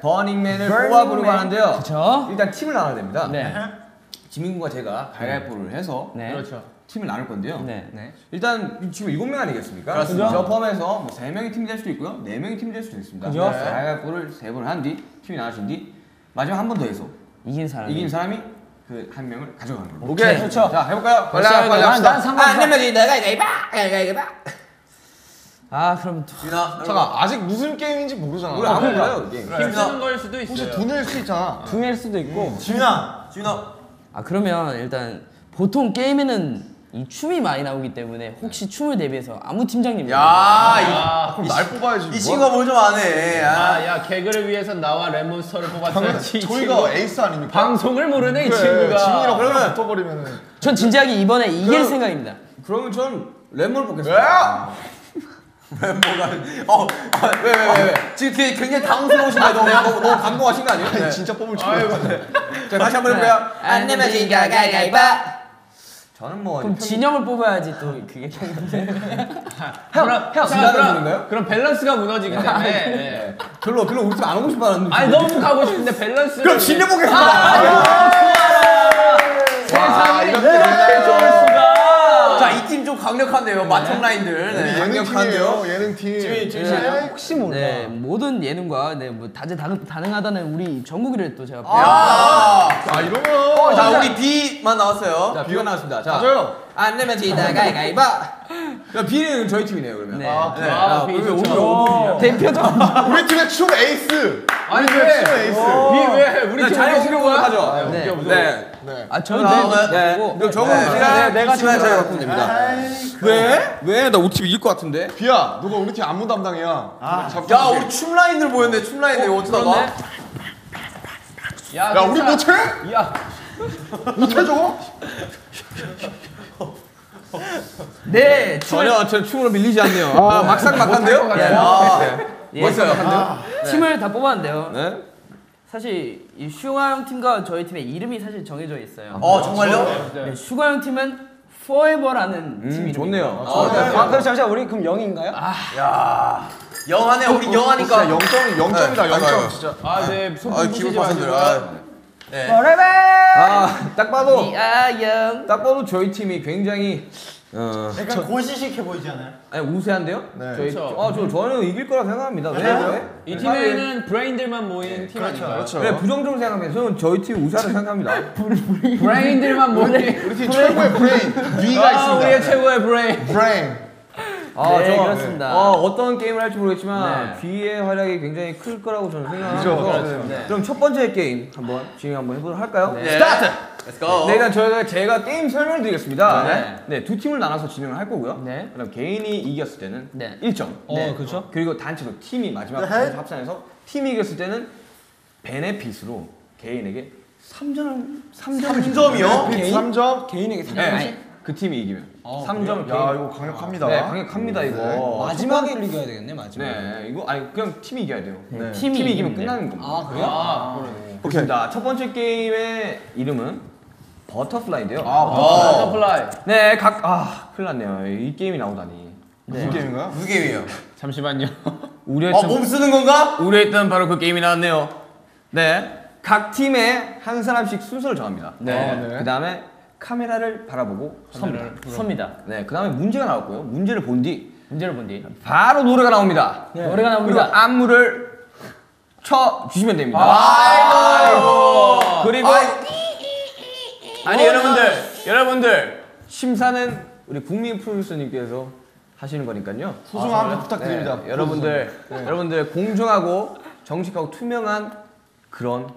버닝맨을 뽑아보려고 하는데요. 그쵸? 일단 팀을 나눠야 됩니다. 네. 지민 군과 제가 가위바위보를 해서 네. 그렇죠. 팀을 나눌 건데요. 네. 네. 일단 지금 일곱 명 아니겠습니까? 그렇습니다. 저 포함해서 뭐 세 명이 팀이 될 수도 있고요, 네 명이 팀이 될 수도 있습니다. 그죠? 네. 가위바위보를 세 번을 한뒤 팀이 나눠진 뒤 마지막 한 번 더 해서 이긴 사람이. 이긴 사람이 그 한 명을 가져가는 겁니다. 오케이. 좋죠. 자 해볼까요? 빨리. 빨리 난- 합시다. 난 상관없어. 안 내면 내가 이거 이거 이거 아, 그럼 또- 준아 잠깐 아직 무슨 게임인지 모르잖아. 우리 아무 몰라요 게임. 힘쓰는 거일 수도 있어요. 혹시 두뇌일 수 있잖아. 두 수도 있고. 준아 준아 아, 그러면 일단 보통 게임에는 이 춤이 많이 나오기 때문에 혹시 춤을 대비해서 아무 팀장님. 야이 아, 그럼 날 뽑아야지. 이 친구가 뭘 좀 아네 아, 아, 야 개그를 위해서 나와 랩몬스터를 뽑았어야지. 이 저희가. 에이스 아닙니까? 방송을 모르네 이 그래, 친구가. 지민이랑 그러면 붙어버리면은. 전 진지하게 이번에 이길 그럼- 생각입니다. 그러면 전 레몬을 뽑겠습니다. 뭐가 어 왜 왜 왜 왜, 지금 되게 굉장히 당황스러우신 거 너무? 너무, 너무 감동하신 거 아니에요? 네. 진짜 뽑을 줄 아이고. 알았어. 자 다시 한번 해볼까요? 안 내면 진가 가위바위보. 저는 뭐 그럼 진영을 뽑아야지 또 그게 형, 형, 진단해 그럼? 그럼 밸런스가 무너지기 때문에. 네. 별로 별로 우리 팀안 오고 싶어 하는. 아니 너무 가고 싶은데 밸런스를. 그럼 진려 보겠습니다. 세상에 이렇게 이렇게 되나요? 좋을 수가. 자이팀좀 강력한데요 마청 라인들 네. 예능 강력한데요? 팀이에요. 예능 팀. 지민, 네. 혹시 몰라. 네, 모든 예능과 네, 뭐 다재다능하다는 우리 정국이를 또 제가 야. 아 이러면. 자 우리 B만 나왔어요 자 비가 나왔습니다. 자 맞아요. 안 내면 진다 가위가위보 그럼 B는 저희 팀이네요 그러면. 네. 아, 네. 아, 그러면 비 오늘 좋죠. 오늘 대표적 우리 팀의 춤 에이스. 아니 왜? 춤 에이스. 비왜 우리 네, 팀 자연스러운 걸 하죠. 네. 네. 네. 아 저는 네. 네. 그럼 씨가 내가 저희 갖고 됩니다. 왜? 왜? 나 우리 팀 이길 것 같은데. 비야, 너가 우리 팀 안무 담당이야. 잡고 야. 우리 춤 라인들 보였네 춤 라인들 어쩌다가 야, 야 우리. 못해? 야, 못해 저거? 네 전혀 저 춤으로 밀리지 않네요. 아, 막상 막한데요? 예, 멋있어요. 팀을 다 뽑았는데요. 네. 사실 이 슈가 형 팀과 저희 팀의 이름이 사실 정해져 있어요. 어 정말요? 네, 슈가 형 팀은 Forever라는 팀 음, 이름이에요. 좋네요. 어, 네. 아 그럼 잠시만 우리 그럼 0인가요? 영하네 우리 영하니까 진짜 0점 0점이다 네. 아이고, 0점 아이고. 진짜. 아, 네, 손아 부시지 기분 파산들. 아, 네. 아, 딱 봐도 딱 봐도 저희 팀이 굉장히 어, 약간 고시식해 보이지 않아요? 아니 우세한데요? 네. 저희 그렇죠. 아, 저 저는 이길 거라 생각합니다. 왜? 왜? 이 팀에는 브레인들만 모인 팀 아닌가요? 그렇죠. 왜 부정적으로 생각하면 저는 저희 팀 우세하다 생각합니다. 브레인들만 모인. 우리 팀 최고의 브레인 아, 있습니다. 우리의 최고의 브레인. 브레인. 아, 네, 저, 그렇습니다. 어, 어떤 게임을 할지 모르겠지만 네. 뷔의 활약이 굉장히 클 거라고 저는 생각합니다. 그죠. 네. 그럼 첫 번째 게임 한번 진행 한번 해보도록 할까요? 네. 스타트! Let's go 네, 일단 저희가 제가 게임 설명을 드리겠습니다. 네. 네, 두 팀을 나눠서 진행을 할 거고요. 네. 그럼 개인이 이겼을 때는 네. 1점. 네, 그렇죠. 그리고 단체로 팀이 마지막 네. 합산해서 팀이 이겼을 때는 베네핏으로 개인에게 3점 3점을 3점이요? pit 3점. 개인에게 삼 네. 그 팀이 이기면 3점 개인. 야 이거 강력합니다. 네, 강력합니다 이거. 마지막에 이겨야 되겠네 마지막에. 네, 이거 아니 그냥 팀이 이겨야 돼요. 네, 팀이, 팀이 이기면 끝나는 겁니다. 아 그래요? 아, 좋습니다. 첫 번째 게임의 이름은 Butterfly인데요. 어. Butterfly. 네, 각 아, 큰일 났네요. 이 게임이 나오다니. 무슨 게임인가요? 무슨 게임이에요? 잠시만요. 우려했던 어 몸 쓰는 건가? 우려했던 바로 그 게임이 나왔네요. 네, 각 팀에 한 사람씩 순서를 정합니다. 네. 아, 네. 그 다음에 카메라를 바라보고 섭니다. 섭니다. 네, 그 다음에 문제가 나왔고요. 문제를 본 뒤 문제를 본 뒤. 바로 노래가 나옵니다. 노래가 그리고 나옵니다. 안무를 쳐 주시면 됩니다. 아이고 그리고 아 니 여러분들 여러분들 심사는 우리 국민 프로듀서님께서 하시는 거니까요. 소중함 좀 부탁드립니다. 네, 여러분들 여러분들 공정하고 정직하고 투명한 그런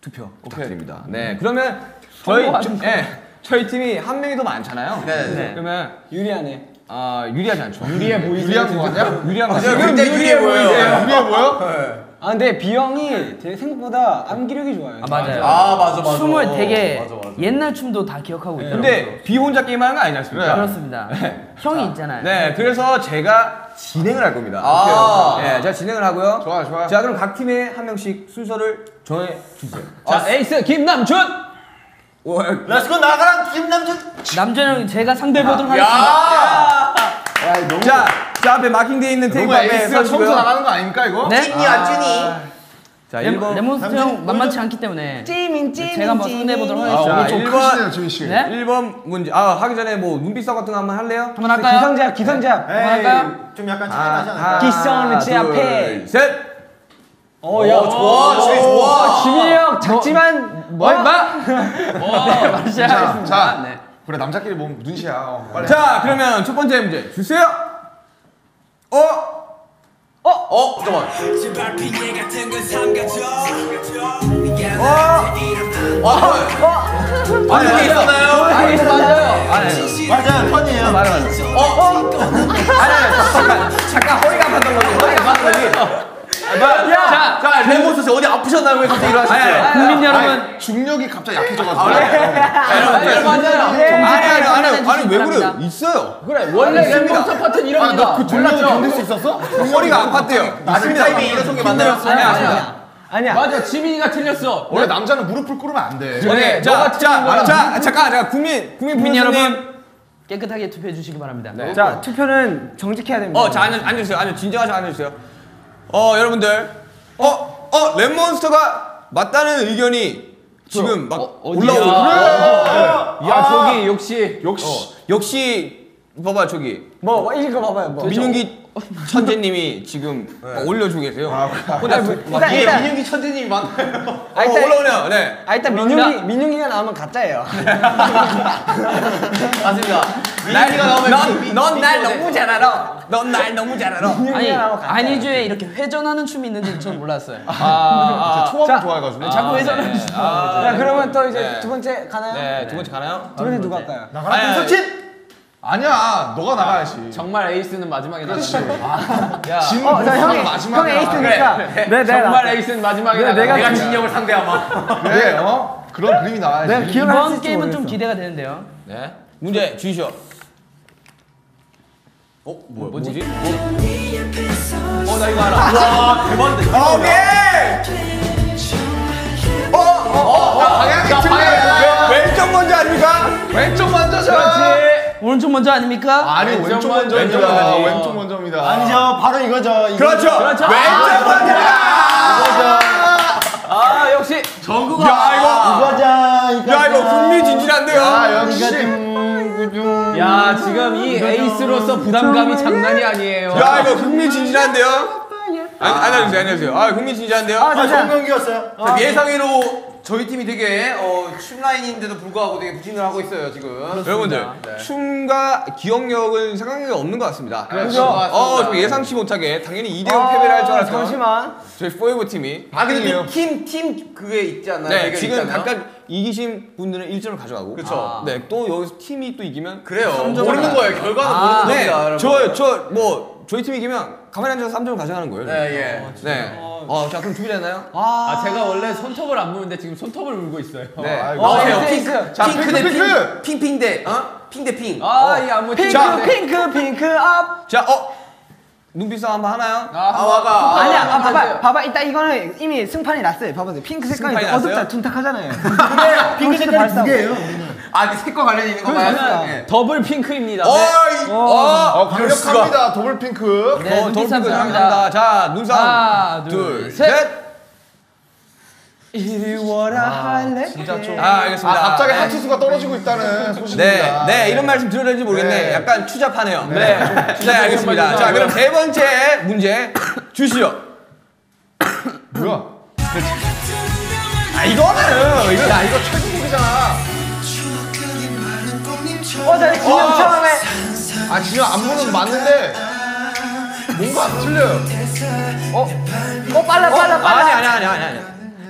투표 부탁드립니다. 네 그러면 저희 저, 예, 저희 팀이 한 명이 더 많잖아요. 네, 네. 그러면 유리하네. 아 유리하지 않죠. 유리해 보이세요? 유리한 거 같냐? 유리한 거 같아요. 굉장히 유리해 보여요 유리해 보여? 아 근데 뷔 형이 되게 생각보다 암기력이 좋아요. 아 맞아요. 아 맞아 맞아 춤을 되게 맞아, 맞아. 옛날 춤도 다 기억하고 있더라고요. 근데 뷔 혼자 게임하는 거 아니지 않습니까? 그렇습니다. 형이 있잖아요. 네, 그래서 제가 진행을 할 겁니다. 아. 네, 제가 진행을 하고요. 좋아요, 좋아요. 자, 그럼 각 팀에 한 명씩 순서를 정해 주세요. 자, 에이스 김남준. 오, let's go 나가라 김남준 남준 형 제가 상대 보도록 하겠습니다. 야 자, 저 앞에 마킹되어 있는 테이프 너무 앞에 에이스가 서주고요. 청소 나가는 거 아닙니까 이거? 네? 찐이 안 찐이 자, 레, 1번. 레몬스터 형 만만치 않기 때문에 찌민 찌민 제가 한번 손해보도록 아, 하겠습니다. 좀. 크시네요, 지민 씨. 네? 1번 문제. 아, 하기 전에 뭐 눈빛 싸 같은 거 한번 할래요? 한번 할까요? 기성제압 기성제압. 한번 할까요? 좀 약간 차이 아, 나지 않을까? 하나, 기성을 제 둘, 앞에. 셋. 어, 야, 좋아, 지민 좋아. 지민이 형 작지만 뭐 임마? 오, 마시아 자. 자. 네. 그래, 남자끼리 뭐 눈치야. 어, 빨리. 자, 그러면 첫 번째 문제 주세요. 어? 어, 잠깐만. 어? 아, 이게 있었나요? 아, 이거 맞아요. 아, 네. 맞아요, 턴이에요. 맞아, 맞아. 아니, 아니, 잠깐, 잠깐 허리가 아팠던 거지. 허리가 아팠던 거지. 자, 자, 레몬스 씨 어디 아프셨나요? 왜 갑자기 일어나셨어요? 국민 여러분 아니, 중력이 갑자기 약해져가지고. 아니, 맞아요. 아니, 아니, 아니, 아니, 왜 그래? 있어요. 그래 원래 랩몬스터 파트는 아, 이럽니다. 너그 중력을 견딜 수 있었어? 허리가 아팠대요. 아침 타임에 이런 게 맞나요? 아니, 아니. 아니야. 맞아 지민이가 틀렸어. 원래 남자는 무릎을 꿇으면 안 돼. 오케이, 자, 자, 자, 잠깐, 자, 국민, 국민 국민 여러분. 깨끗하게 투표해 주시기 바랍니다. 자, 투표는 정직해야 됩니다. 어, 자, 앉아, 앉으세요. 앉아, 진정하셔, 앉으세요. 어, 여러분들. 어, 어, 랩몬스터가 맞다는 의견이 지금 막 어디야? 올라오고. 야 저기 역시 역시. 역시, 봐봐, 저기. 뭐, 뭐 이거 봐봐요. 뭐. 민윤기 천재님이 지금 막 올려주고 계세요. 혼자 두- 막 일단, 뒤에 일단, 민윤기 천재님이 많나요? 어, 올라오네요. 네. 아, 일단 민윤기, 민윤기가 나오면 가짜예요. 맞습니다. 날, 민윤기가 나오면 넌, 넌날 너무 잘 알아. 넌 날 너무 잘 알아. 아니. 아니주에 이렇게 회전하는 춤이 있는지 전 몰랐어요. 아, 아, 초밥을 좋아해가지고. 자꾸 회전을 네. 아, 자, 그러면 또 이제 네. 두 번째 가나요? 네, 두 번째 가나요? 두 번째 누가 할까요? 나가라, 아니. 김석진! 아니야, 너가 나가야지. 정말 에이스는 마지막에 나가. 야, 진 어, 자, 형이, 마지막에 형이 에이스니까. 네, 네. 정말 에이스는 마지막에 나가. 내가 내가 진영을 상대하마. 그래, 어? 그런 그림이 나와야지. 내가 기억을 이번 게임은 좀 모르겠어. 기대가 되는데요. 네. 문제 주시오. 어, 뭐, 뭐지? 어, 나 이거 알아. 와, 대박인데. 오케이! 어, 어, 어, 방향이 틀려요. 왼쪽 먼저 아닙니까? 왼쪽 먼저죠. 오른쪽 먼저 아닙니까? 아니, 왼쪽 왼쪽 먼저, 먼저입니다. 왼쪽 먼저입니다. 아니죠. 바로 이거죠. 이거. 그렇죠. 그렇죠. 왼쪽 먼저다. 아 역시 정구가. 야, 이거, 이거자. 이거. 야, 이거 흥미진진한데요. 아, 역시. 야 지금 이 에이스로서 부담감이 장난이 아니에요. 야, 이거 흥미진진한데요. 안, 앉아주세요, 앉아주세요. 아, 흥미진진한데요. 아, 잠시만. 경기였어요. 자, 예상외로 저희 팀이 되게 어, 춤 라인인데도 불구하고 되게 부진을 하고 있어요 지금. 여러분들, 춤과 기억력은 생각력이 없는 것 같습니다. 그렇죠. 어, 좀 예상치 못하게 당연히 2대0 패배를 할 줄 알았어요. 잠시만. 저희 포에버 팀이. 아 근데 팀팀 그게 있지 않나요? 네, 지금 있잖아요? 각각 이기신 분들은 1점을 가져가고. 그쵸. 네, 또 여기서 팀이 또 이기면 그래요. 모르는 가- 거예요. 결과는 아, 모르는 네, 겁니다, 여러분. 저, 저, 뭐, 저희 팀이 이기면 가만히 앉아서 3점을 가져가는 거예요. 네, 예. 네. 어, 자, 그럼 준비됐나요? 아 제가 원래 손톱을 안 무는데 지금 손톱을 물고 있어요. 네. 나오세요. 어, 핑크. 핑크. 자, 핑크 대 핑크, 핑크. 핑. 핑핑 대 어? 핑 대 핑. 아 이 안무 핑크, 자, 핑크, 핑크 업. 자, 어? 눈빛 싸움 한번 하나요? 아, 와가. 아니야, 아, 아, 봐봐. 봐봐. 일단 이거는 이미 승판이 났어요. 봐봐요. 핑크 색깔이 승판이 어둡다? 둔탁하잖아요. 핑크 색깔이 두 개예요. 아, 그 색과 관련이 있는 건가요? 그렇습니다. 네. 더블 핑크입니다. 어, 이, 어, 어, 강력합니다. 더블 핑크. 네, 어, 눈빛 더 싸움 핑크. 잘합니다. 자, 눈싸움. 하나, 둘, 둘, 셋. 셋. 이리 와라 할래. 진짜 좀. 아, 알겠습니다. 아, 갑자기 네. 하트수가 떨어지고 있다는 소식입니다. 네, 네, 이런 말씀 들어야 될지 모르겠네. 네. 약간 추잡하네요. 네, 추잡 알겠습니다. 자, 그럼 세 번째 문제 주시죠. 뭐야? 아, 이거는 이거 야, 이거 최고곡이잖아. 어, 자, 진영 처음에. 아, 진짜 안무는 맞는데 뭔가 안 틀려요. 어, 빨라, 빨라, 빨라. 아니, 아니, 아니, 아니, 아니.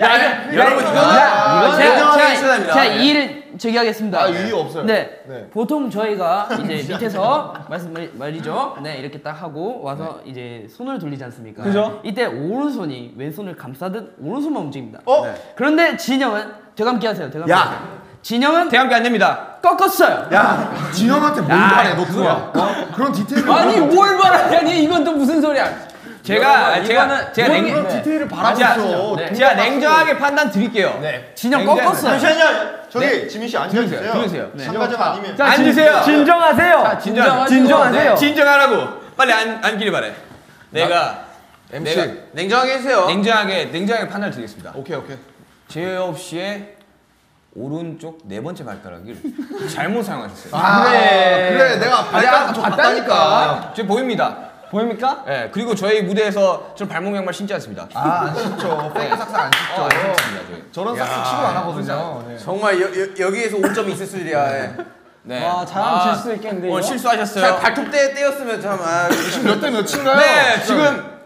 야, 이거- 여러분 야, 이거는 아, 이건 제가, 인정하기 제가, 시작합니다. 제가 이의를 제기하겠습니다. 아, 이의 없어요. 네. 네. 보통 저희가 이제 밑에서 말씀 말- 말이죠. 네, 이렇게 딱 하고 와서 이제 손을 돌리지 않습니까? 그죠? 이때 오른손이 왼손을 감싸듯 오른손만 움직입니다. 어? 네. 그런데 진영은 되감기 하세요. 되감기. 야. 진영은 대함께 안 됩니다. 꺾었어요. 야, 진영한테 뭘 야, 바래, 너 그거야. 어? 그런 디테일을. 아니 뭘 말하냐니 이건 또 무슨 소리야? 제가 제가 제가 뭘냉 그런 디테일을 제가, 바라봤어. 네. 제가 냉정하게 판단 드릴게요. 네. 진영 꺾었어요. 잠시만요. 저기 지민 씨 앉아주세요. 들으세요. 참가자가 아니면 자, 앉으세요. 진정하세요. 진정하세요. 진정하세요. 진정하라고. 빨리 앉, 앉기를 바래. 내가 MC. 내가 냉정하게 해주세요. 냉정하게 냉정하게 판단을 드리겠습니다. 오케이 오케이. 제이홉 씨의 오른쪽 네 번째 발가락을 잘못 사용하셨어요. 아 그래. 그래 내가 발가락 좀 봤다니까. 지금 보입니다. 보입니까? 예, 그리고 저희 무대에서 저 발목 양말 신지 않습니다. 아 안 신죠. 페이크 삭삭 안 어, 신죠. 안 신습니다, 저희. 저런 삭삭 치고 안 하거든요. 네. 정말 여, 여, 여기에서 5점이 있을 줄이야. 예. 네. 와 잘하면 질 수도 있겠는데 이거? 실수하셨어요. 잘 발톱 때 떼었으면 참. 아, 지금 몇 대 몇인가요? 네, 지금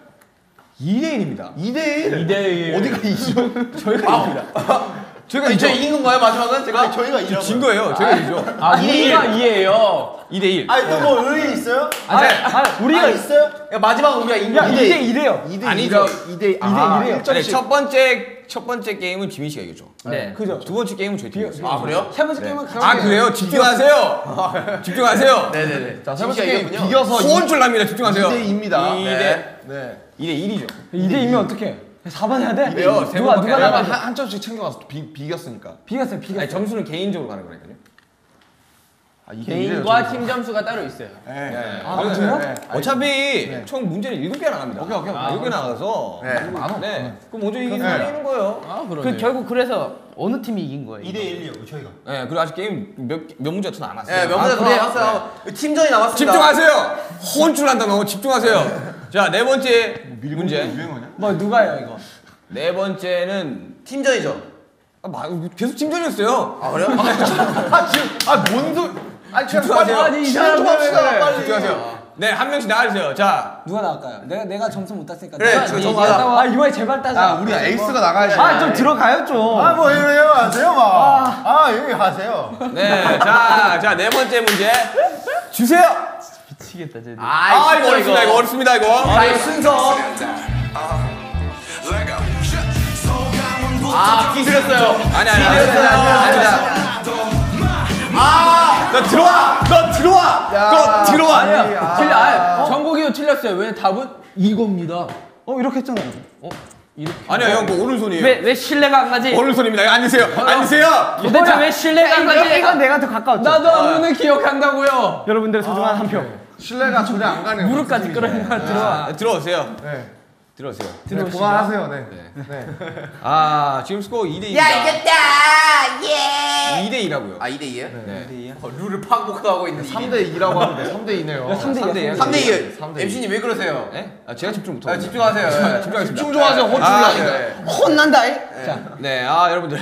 2대 1입니다. 2대 1. 2대1 어디가 2죠? 저희가 이깁니다. 저희가 아니, 이죠. 저 이긴 건가요 마지막은? 제가 저희가 이라고. 진 거예요. 저희가 이죠. 아 우리가 2예요 2대 1. 아니 또 뭐 의의 있어요? 아니, 아니 우리가 아 있어요? 야, 마지막 우리가 이긴 야 거. 2대 2래요 2대 아니죠. 2대 아, 이래요. 아니, 첫 번째 첫 번째 게임은 지민 씨가 이겼죠. 네. 그죠 두 번째 게임은 저희 팀이 이겼어요. 아 그래요? 세 번째 게임은 아 그래요? 집중하세요. 집중하세요. 네네네. 자, 세 번째 게임. 비겨서 소원줄 납니다. 집중하세요. 2대 2입니다. 2대 네. 2대 1이죠. 2대 2면 어떡해 4번 해야 돼? 이래요. 세 누가 누가 안 나가 한, 한 점씩 챙겨가서 비, 비겼으니까. 비겼어요 비겼어요 아니 점수는 개인적으로 가는 거니까요. 아, 이게 개인과. 팀 점수가 따로 있어요 네. 아 그래서 그래요? 네. 어차피 총 문제는 7개 나 갑니다. 오케이, 오케이, 오케이. 아, 7개 나가서 네. 많아. 네. 그럼 먼저 이기는 네. 사람이 이기는 거예요. 아그 그러네 결국 그래서 어느 팀이 이긴 거예요? 2대 1이요 저희가. 네. 그리고 아직 게임 몇, 몇 문제가 더 남았어요. 네, 명문대 아, 그래 그럼- 항상 팀전이 남았습니다. 집중하세요. 혼쭐 난다 너무 집중하세요. 자, 네 번째 문제. 유행어냐? 뭐 누가 해요 이거 네 번째는 팀전이죠. 아, 마- 계속 팀전이었어요. 아 그래요? 아 지금 아뭔 소리? 아니 집중하세요. 빨리 아니, 이 사람들 합시다 왜 빨리. 집중하세요. 네, 한 명씩 나가주세요. 자, 누가 나갈까요? 내가 내가 점수 못 땄으니까 그래, 지금 네. 네가 아 이번에 제발 따자 아 우리 에이스가 나가야지. 아 좀 들어가요 좀 아 뭐 이래요 하세요 막. 아 여기 하세요. 네, 자, 자, 네 번째 문제 주세요. 미치겠다 쟤들. 아, 이거 어렵습니다. 이거 어렵습니다. 이거. 자, 이 순서. 아, 기술했어요. 아니, 아니, 아니, 기술했어요. 아니다. 아, 너 들어와. 너 들어와. 너 들어와. 아니야 틀려 아 정국이도 틀렸어요 왜 답은 이겁니다 어 이렇게 했잖아요 아니야, 형, 그 오른손이에요. 왜 왜 신뢰가 안 가지? 오른손입니다. 앉으세요. 앉으세요. 도대체 왜 신뢰가 안 가지? 이건 내가 더 가까웠죠 나도 안무는 기억한다고요 여러분들의 소중한 한 표 신뢰가 전혀 안 가네요. 무릎까지 끌어내가 들어와. 아, 들어오세요. 네. 들어오세요. 네, 그만하세요. 네. 네. 아, 지금 스코어 2대 2입니다. 야, 이겼다! 예! 2대 2라고요. 아, 2대 2요? 네. 어, 룰을 파악하고 있는 3대 2라고 하는데 3대 2네요. 3대 2야 3대 2. 삼대 이. MC님 왜 그러세요? 네? 아, 제가 집중 못 아, 하고. 집중하세요. 집중하겠습니다. 집중 좀 하세요. 혼쭐 아, 나게. 네. 혼난다 이 네, 아 여러분들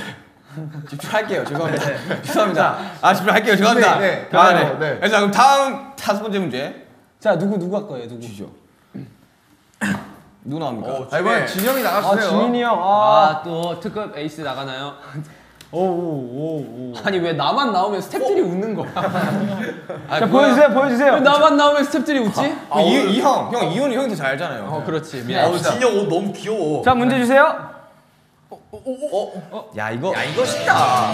집중할게요. 죄송합니다. 죄송합니다. 아 집중할게요. 죄송합니다. 네, 네. 아. 네. 네. 자 그럼 다음 다섯 번째 문제 자 누구 누구 할 거예요 누구 주시죠. 누구 나옵니까? 어, 아 이번엔 진영이 아 나가주세요. 지민이 형아 아또 특급 에이스 나가나요? 오오오오 아니 왜 나만 나오면 스탭들이 웃는 거야 아, 자 그거야. 보여주세요 보여주세요 왜 나만 나오면 스탭들이 웃지? 그 이, 이 형, 형 이혼이 형이 더잘 알잖아요. 어 그렇지 어, 진영 옷 너무 귀여워. 자 문제 주세요 야 이거 야, 이거 쉽다.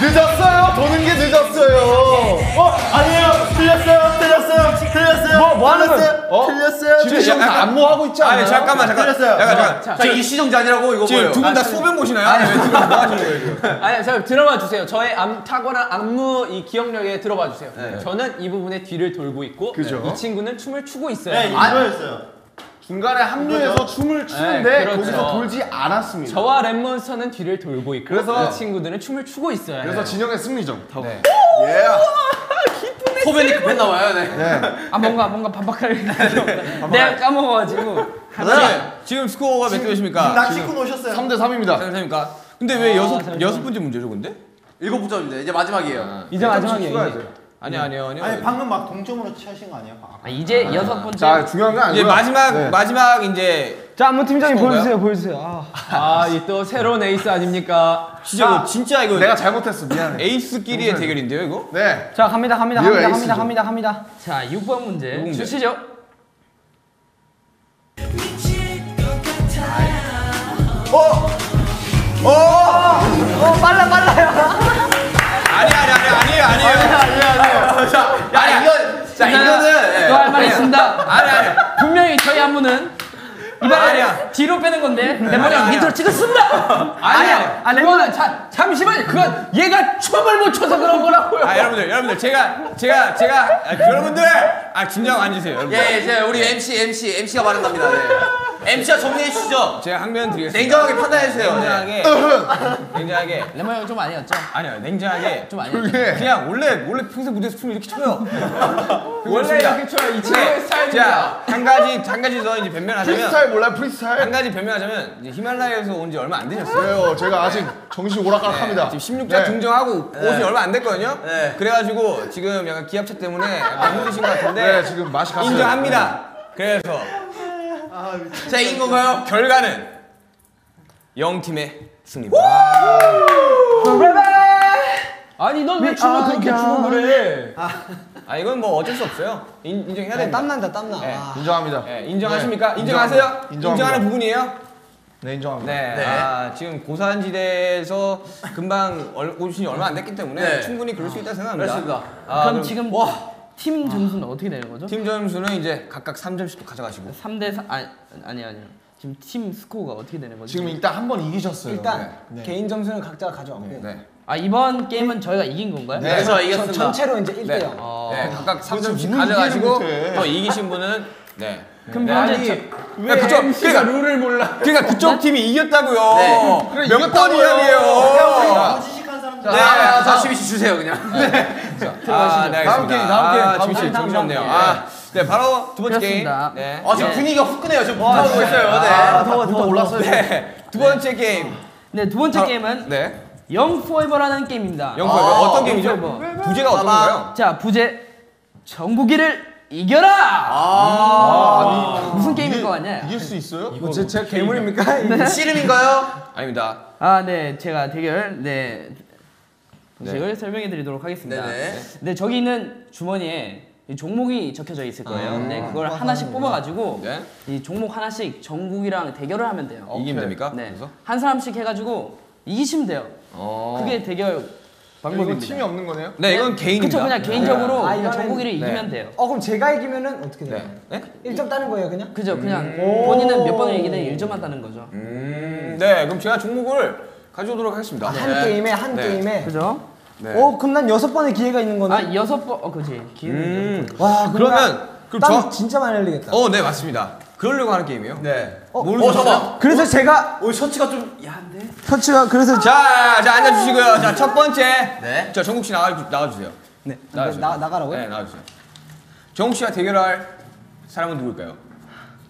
늦었어요. 도는 게 늦었어요. 어 아니에요. 틀렸어요. 틀렸어요. 틀렸어요. 뭐, 뭐 하는 틀렸어요. 거야? 어? 틀렸어요. 지민 씨 약간- 안무하고 있지 않나요? 아니 잠깐만 잠깐. 틀렸어요. 잠깐 잠깐. 자, 이 시정지 아니라고 이거 지금 뭐예요? 두분 다 소변 보시나요? 아니 왜 지금 뭐 하시는 거예요 지금? 아니 자 들어봐 주세요 저의 암, 탁월한 안무 이 기억력에 들어봐 주세요 저는 이 부분에 뒤를 돌고 있고 그죠. 이 친구는 춤을 추고 있어요 네 이거였어요. 중간에 합류해서 춤을 추는데 네, 그렇죠. 거기서 돌지 않았습니다. 저와 랩몬스터는 뒤를 돌고 있고 그래서- 이 친구들은 춤을 추고 있어요 그래서 진영의 승리점. 네. 예. 소변이 급했나 봐요. 네. 네. 아 뭔가 뭔가 반박할 내가 까먹어가지고. 자, 지금 스코어가 몇 대십니까? 나 찍고 놓으셨어요. 3대 3입니다. 생각합니까? 근데 왜 여섯 여섯 번째 문제죠, 근데? 일곱 부점입니다. 이제 마지막이에요. 이제 마지막이에요 이제 추가야죠. 아니 아니요 아니요. 아니 방금 막 동점으로 치신 거 아니에요? 아, 이제 여섯 번째. 자 중요한 건 이제 아니고요. 마지막 네. 마지막 이제 자 안무 팀장님? 보여주세요 보여주세요 아 아이 또 새로운 에이스 아닙니까 진짜 이거 진짜 이거 내가 잘못했어. 미안해. 에이스끼리의 대결인데요, 이거? 네. 자 갑니다 갑니다 갑니다. 갑니다 갑니다 갑니다 자 6번 문제 문제. 주시죠. 어 빨라 빨라요 아니 아니 아니 아니에요 아니에요. 야, 이거 자, 이거는 예. 또할말 있습니다. 아니 아니. 분명히 저희 안무는 이번에 뒤로 빼는 건데 레몬이 형 밑으로 찍었습니다. 아니야. 아, 그거는 자, 잠시만요. 그건 얘가 춤을 못 춰서 그런 거라고요. 아 여러분들 여러분들 제가 제가 제가 아, 여러분들 아 진정 앉으세요 여러분들 예, 이제 우리 MC, MC, MC가 말한답니다. 네. MC가 정리해 주시죠. 제가 항면 드리겠습니다 냉정하게 판단해 주세요. 네. 냉정하게 냉정하게 레몬 형좀 아니었죠? 아니요 냉정하게 좀 아니었죠? 그게 그냥 원래 원래 평소 무대에서 춤을 이렇게 춰요 원래 이렇게 춰요. 이 친구의 스타일입니다. 자한 가지 한 가지 더 이제 변명하자면 프리스타일 몰라요 한 프리스타일? 가지 변명하자면 이제 히말라야에서 온 지 얼마 안 되셨어요 그래요 제가 아직 정신 오락가락합니다 지금 16자 네. 등정하고 옷이 얼마 안 됐거든요. 네. 그래가지고 지금 약간 기합차 때문에 힘드신 것 같은데 네 지금 맛이 갔어요 인정합니다. 그래서 자, 이긴 건가요? 결과는 0 팀의 승리입니다. 아니 넌 왜 춤을 그렇게 추고 그래? 아 이건 뭐 어쩔 수 없어요. 인, 인정해야 됩니다. 땀난다 땀나. 네. 아. 인정합니다 네, 인정하십니까? 네, 인정하세요? 인정합니다. 인정하는 부분이에요? 네 인정합니다 네. 네. 아, 지금 고산지대에서 금방 얼- 오신이 얼마 안 됐기 때문에 네. 충분히 그럴 수 있다 생각합니다. 그렇습니다. 아, 그럼 지금 팀 점수는 어떻게 되는 거죠? 팀 점수는 이제 각각 3점씩 가져가시고 3대 4 아니 아니 아니요. 지금 팀 스코어가 어떻게 되는 거죠? 지금 일단 한 번 이기셨어요 일단 네. 개인 점수는 각자 가져왔고 네. 아 이번 게임은 저희가 이긴 건가요? 네. 그래서 전- 이겼습니다. 전 체로 이제 1대 네. 0. 어. 네, 각각 근데 3점씩 누구 가져가시고. 더 이기신 분은 네. 그럼 네. 현재 아니, 저- 왜 그쪽 MC가 그러니까, 룰을 몰라? 그러니까 그쪽 팀이 이겼다고요. 네. 그래, 몇번 이겼다고요. 이야기예요. 사람들. 네, 아, 자, 시비 씨 주세요, 그냥. 아, 네, 다음. 게임, 다음 게임, 아, 지민 씨 게임, 정신 다음 없네요. 게임. 아, 네, 바로 두 번째 게임. 그렇습니다. 네. 아, 지금 네. 분위기가 후끈해요. 지금 붙어오고 있어요. 네. 아, 더워 더워 올랐어요 네. 두 번째 게임. 네, 두 번째 바로- 게임은 네. Young Forever라는 게임입니다. 영포 아, 어떤 게임이죠? Young Forever. 부제가 어떤 건가요? 자, 부제 정국이를 이겨라. 아, 무슨 게임일 것 같냐? 이길 수 있어요? 제, 제 괴물입니까? 씨름인가요? 아닙니다. 아, 네, 제가 대결 네 방식을 설명해 드리도록 하겠습니다. 네네. 네, 저기 있는 주머니에 이 종목이 적혀져 있을 거예요. 네, 그걸 하나씩 뽑아가지고 네. 이 종목 하나씩 정국이랑 대결을 하면 돼요. 이기면 됩니까? 네, 그래서? 한 사람씩 해가지고 이기시면 돼요. 어. 그게 대결 방법입니다. 팀이 없는 거네요? 네, 이건 개인입니다. 그쵸, 그냥 개인적으로 아, 그냥 이거는- 정국이를 네. 이기면 돼요. 어 그럼 제가 이기면은 어떻게 돼요? 네. 네? 1점 따는 거예요 그냥? 그죠, 그냥 본인은 몇 번을 이기든 1점만 따는 거죠. 음, 네, 그럼 제가 종목을 가져오도록 하겠습니다. 한 게임에 한 네. 게임에. 그죠? 네. 어 그럼 난 여섯 번의 기회가 있는 거네. 아, 여섯 번, 어, 그지. 기회는 음. 와 그러면 그럼 땀 저 진짜 많이 흘리겠다. 어, 네, 맞습니다. 그러려고 하는 게임이에요. 네. 어, 모르겠어요? 어, 잠깐만. 그래서 제가 오늘 셔츠가 좀 야한데? 터치가 그래서 자, 자 앉아 주시고요. 자, 첫 번째. 네. 자, 정국 씨 나와 나와 주세요. 네 나와주세요. 나 나가라고요? 네, 나와 주세요. 정국 씨와 대결할 사람은 누굴까요?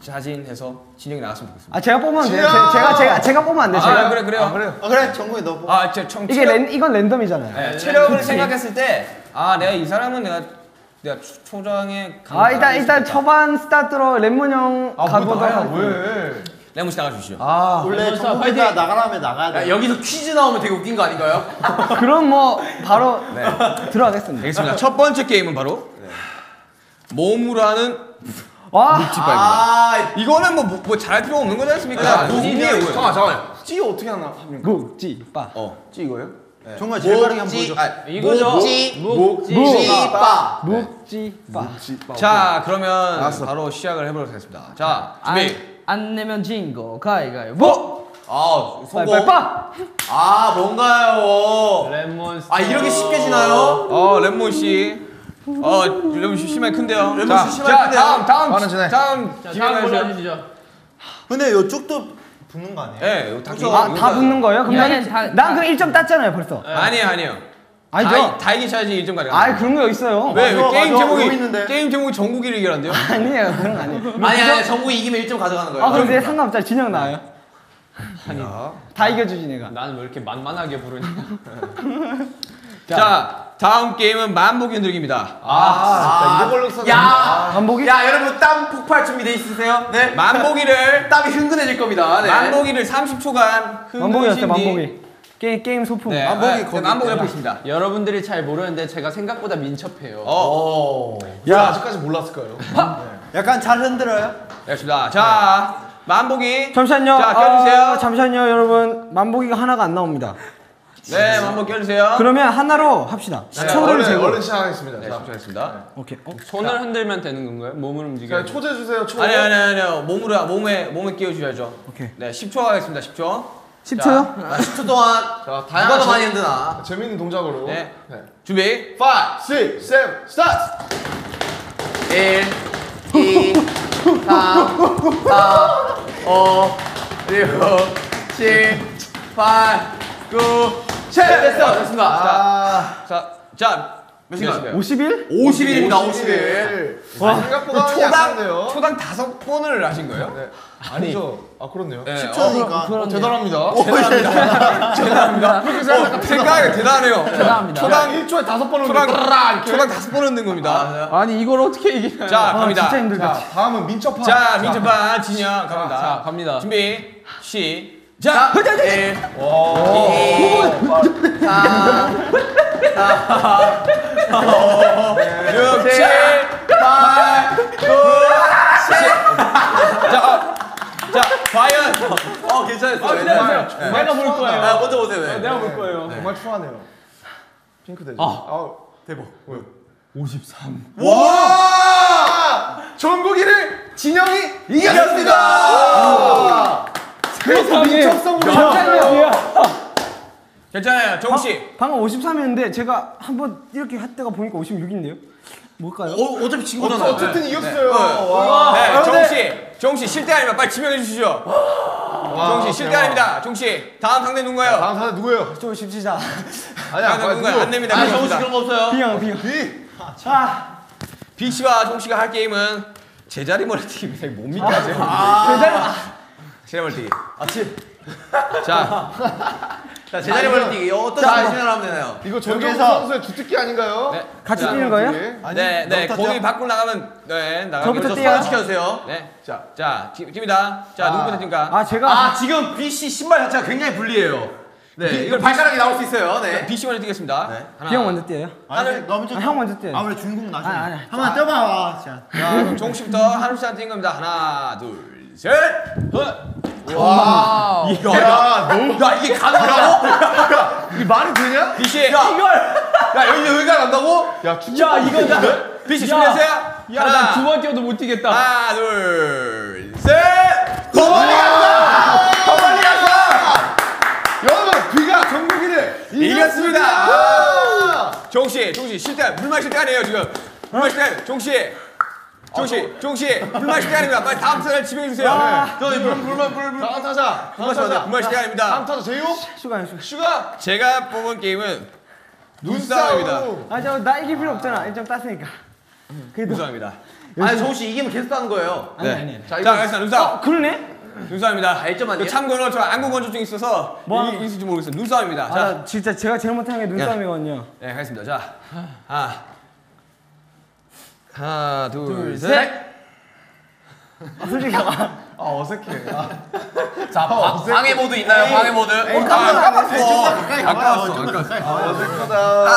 자진해서 진영이 나왔으면 좋겠습니다. 아 제가 뽑으면 돼요. 제, 제가 제가 제가 뽑으면 안 돼요. 제가. 아, 그래 그래요. 아 그래요? 아 그래 정국이 너 뽑아. 아, 제 청, 이게 체력, 랜 이건 랜덤이잖아요. 네, 체력을 생각했을 때, 아, 내가 이 사람은 내가 내가 초- 초장에 아 일단 일단 초반 스타트로 랜문 형아 가보도록. 왜 레몬 씨 나가 주시죠. 아 원래! 정국이가 나가라면 나가야 야, 돼. 여기서 퀴즈 나오면 되게 웃긴 거 아닌가요? 그럼 뭐 바로 들어가겠습니다. 알겠습니다. 첫 번째 게임은 바로 몸으로 하는 와 뒷발입니다. 아, 이거는 뭐, 뭐, 뭐 잘할 필요 없는 거지 않습니까? 운이에요, 운. 잠깐만 잠깐만 찌 어떻게 하나 합니까? 묵지 빠. 어. 찌 이거예요? 정말 제일 빠르게 한번 목지, 보여줘. 아, 이거죠. 목지, 목지. 묵지 빠. 묵지 빠. 자, 그러면 알았어. 바로 시작을 해보도록 하겠습니다. 자, 준비. 안, 안 내면 진거 가위가위보. 아, 성공. 빨빨빠. 아, 뭔가요? 레몬. 아, 이렇게 쉽게 지나요? 어, 레몬 씨. 어, 레몬 씨 심하게 큰데요. 레몬 자, 씨 심하게 자, 큰데요? 다음, 다음, 빠른 진행. 다음, 자, 다음 해주세요. 골라주시죠. 근데 이쪽도 붙는 거 아니에요? 예, 이거 다, 아, 다 붙는 거예요? 그럼 난, 이거는 다- 난 그럼 1점 땄잖아요, 벌써. 아니에요, 아니에요. 아니죠? 다, 다 이기셔야지 1점 가져가. 아, 그런 거 있어요. 왜, 왜 맞아, 게임 맞아. 제목이 있는데. 게임 제목이 전국이를 이기란데요? 아니에요, 그런 거 아니에요. 아니, 아니, 정국이 이기면 1점 가져가는 거예요. 아, 그럼 이제 상관없잖아. 진영 나와요. 다 이겨주지, 내가. 나는 왜 이렇게 만만하게 부르냐? 자, 다음 게임은 만보기 흔들기입니다. 아, 이거 걸로 썼네. 야, 반복이? 야, 여러분 땀 폭발 준비돼 있으세요? 네. 만보기를 땀이 흥건해질 겁니다. 네. 만보기를 30초간 만복이였어요, 흔드신 뒤 만복이. 게임, 게임 소품. 네, 만보기 네, 거기 만보기 옆에. 있습니다. 여러분들이 잘 모르는데 제가 생각보다 민첩해요. 어, 왜 아직까지 몰랐을까요? 약간 잘 흔들어요? 알겠습니다. 자, 만보기. 잠시만요. 자, 껴주세요. 아, 잠시만요, 여러분. 만보기가 하나가 안 나옵니다. 네, 한번 껴주세요. 그러면 하나로 합시다. 자, 초를 얼른, 재고. 얼른 시작하겠습니다. 네, 자, 시작하겠습니다. 오케이. 어? 손을 흔들면 되는 건가요? 몸을 움직여. 자, 초재 주세요. 초. 아니, 아니, 아니요. 몸으로, 몸에, 몸에 끼워 주셔야죠. 오케이. 네, 10초 하겠습니다, 10초. 10초요? 아, 10초 동안 자, 누가 더 저- 많이 흔드나? 재밌는 동작으로. 네. 네. 준비. 5, 6, 7, 스타트! 1, 2, 3, 4, 5, 6, 7, 8, 9, 10! 됐어! 됐습니다. 아, 자, 자, 몇 시간? 시간? 51? 50일입니다, 50일. 와, 생각보다 초당. 초당 다섯 번을 하신 거예요? 네. 아니죠. 아, 그렇네요. 네. 10초니까. 어, 대단합니다. 대단합니다. 어, 생각이 대단해요. 대단합니다. 초당 1초에 다섯 번을 초당 초당 다섯 번 흔든 겁니다. 아 니 이걸 어떻게 이기나요? 자, 아, 갑니다. 진짜 힘들다. 자, 다음은 민첩파. 자, 민준반 진영 갑니다. 자, 갑니다. 준비 시 작. 1, 2, 3, 6, 7, 8, 9, 10. 자, 어, 자, 과연 어, 괜찮았어요. 기다려주세요. 네. 내가 볼 거예요. 아, 먼저 보세요. 왜? 내가 볼 거예요. 정말 추하네요. 핑크 되죠. 아. 대박. 왜요? 53. 와! 전국이를 진영이 이겼습니다. 그래서 민첩성으로 괜찮아요, 정우 씨. 방금 53이었는데 제가 한번 이렇게 할 때가 보니까 56인데요? 뭘까요? 어, 어차피 진 거잖아요. 어쨌든 이겼어요. 와. 네, 아, 정우 씨. 정우 씨 실대 아니면 빨리 지명해 주시죠. 정우 씨 실대 아닙니다. 정우 씨 다음 상대 누군가요? 다음 사람 누구예요? 좀 쉽시다. 아니야, 다음 상대 누군가요? 안 됩니다. 아, 정우 씨. 그런 거 없어요. 비형, 비형. 비. 빅 씨와 정 씨가 할 게임은 제자리 머리뛰기입니다. 이게 뭡니까? 제자리 제자리 머리뛰기. 아치. 자, 자, 제자리 아, 멀리뛰기. 어떤 자, 자신을 하면 되나요? 이거 여기서- 선수의 주특기 아닌가요? 네, 같이 자, 뛰는 거예요? 예. 네, 네, 뛰어. 밖으로 나가면 네 나가게 저부터. 뛰어요? 손 시켜 주세요. 네, 자, 자, 기- 깁니다. 자, 누구부터 뛸까? 아, 제가. 아, 지금 BC 신발 자체가 굉장히 불리해요. 네, 이거 발가락이 나올 수 있어요. 네. B 씨 먼저 뛰겠습니다. 하나. 비형 먼저 뛰어요? 아니, 너 먼저. 아, 형 먼저 뛰어요. 아, 왜 중국 나중에? 아니, 아니. 한번 떠봐. 자. 자, 그럼 종 씨부터 한우 씨한테 뛴 겁니다. 하나, 둘, 셋. 와. 야, 너, 야, 이게 가능하다고? 이게 말이 되냐? B 씨, 야, 여기 여기가 난다고? 야. 야 이거 나. B 씨 야. 준비하세요. 야 나 두 번 뛰어도 못 뛰겠다. 하나, 둘, 셋. 여러분, 비가 전국이를 이겼습니다. 아! 종 씨, 종 씨, 실대 물 마실 때 아니에요 지금. 물 마실 때, 종 씨. 종 씨, 종 씨, 물 마실 때 아닙니다. 빨리 다음 타자 지명해 주세요. 저기 물, 물, 물, 물, 물. 다음 타자. 다음 타자. 물 마실 때 아닙니다. 다음 타자 제육. 슈가요, 슈가. 슈가. 제가 뽑은 게임은 눈싸움입니다. 눈싸움. 아, 저나 이길 필요 없잖아. 1점 땄으니까. 눈싸움입니다. 아니, 정우 씨 이기면 계속 하는 거예요. 아니, 아니, 아니. 자, 알겠습니다. 눈싸움. 그러네? 눈싸움입니다. 아, 일점 아니에요? 이거 참고로 저 안구 건조증 있어서 뭐? 이 있을지 모르겠어요. 눈싸움입니다. 아, 자, 나 진짜 제가 못하는 게 눈싸움이거든요. 네, 가겠습니다. 자, 하나, 하나, 둘, 셋. 셋. 아, 솔직히. 아, 아, 어색해. 아, 자, 방, 방해 모드 있나요? 방해 모드. 아, 까봤어. 가까이 가봐. 아까웠어. 좀 아까웠어. 가까이 가봐. 어색하다.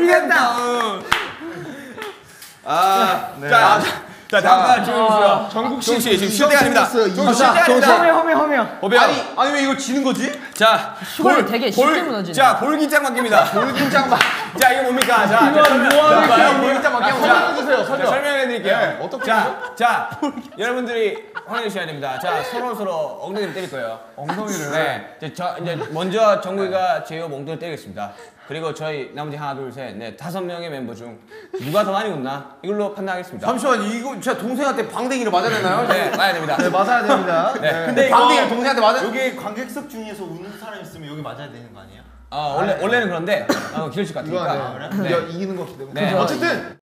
이겼다. 아, 자, 자, 판 주세요. 전국 종 씨, 지금. 생겼어요, 종 씨. 허명, 허명, 허명. 보병. 아니, 아니 왜 이거 지는 거지? 자, 슈가를 되게 쉽게 무너지네. 자, 볼기장 맡깁니다. 볼기장 맡. 자, 이게 뭡니까? 자, 이거 자? 볼기장 맡겨보자. 설명해 주세요, 설명. 자, 설명해 드릴게요. 네, 어떻게 자, 자, 여러분들이 확인해 주셔야 됩니다. 자, 서로 서로 엉덩이를 때릴 거예요. 엉덩이를. 네. 이제 저 이제 먼저 정국이가 제호 엉덩이를 때리겠습니다. 그리고 저희 나머지 하나, 둘, 셋, 넷, 다섯 명의 멤버 중 누가 더 많이 웃나? 이걸로 판단하겠습니다. 잠시만, 이거 제가 동생한테 방댕이를 맞아야 되나요? 네, 봐야 됩니다. 네, 맞아야 됩니다. 네. 근데 방댕이를 동생한테 맞아? 여기 관객석 중에서 우는 사람 있으면 여기 맞아야 되는 거 아니에야? 아, 원래 원래는 그런데 아, 기를 것 이거 같으니까. 네. 네. 이기는 거 때문에. 네. 어쨌든